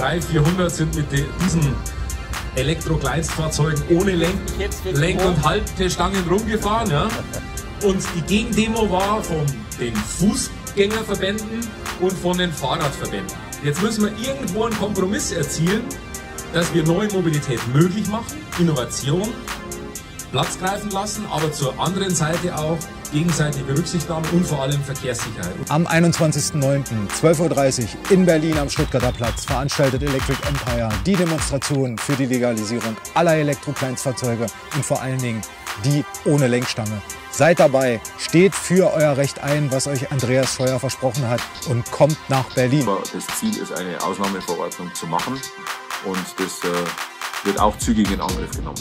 300, 400 sind mit diesen Elektro-Kleinstfahrzeugen ohne Lenk, Lenk- und Haltestangen rumgefahren. Ja? Und die Gegendemo war von den Fußgängerverbänden und von den Fahrradverbänden. Jetzt müssen wir irgendwo einen Kompromiss erzielen, dass wir neue Mobilität möglich machen, Innovation Platz greifen lassen, aber zur anderen Seite auch gegenseitige Berücksichtigung und vor allem Verkehrssicherheit. Am 21.09. 12.30 Uhr in Berlin am Stuttgarter Platz veranstaltet Electric Empire die Demonstration für die Legalisierung aller Elektrokleinstfahrzeuge und vor allen Dingen die ohne Lenkstange. Seid dabei, steht für euer Recht ein, was euch Andreas Scheuer versprochen hat und kommt nach Berlin. Das Ziel ist, eine Ausnahmeverordnung zu machen und das äh, wird auch zügig in Angriff genommen.